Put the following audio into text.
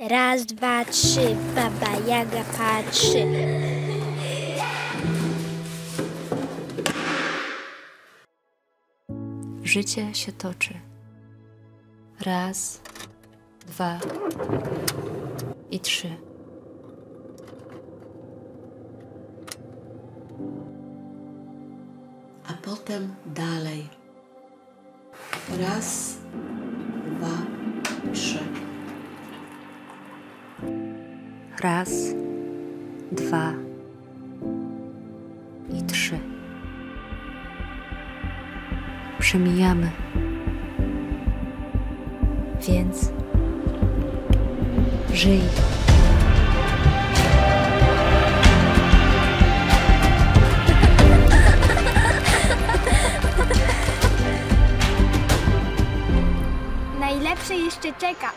Raz, dwa, trzy, baba Jaga patrzy. Życie się toczy. Raz, dwa i trzy. a potem dalej. Raz, Raz, dwa i trzy. Przemijamy. Więc żyj. Najlepsze jeszcze czeka.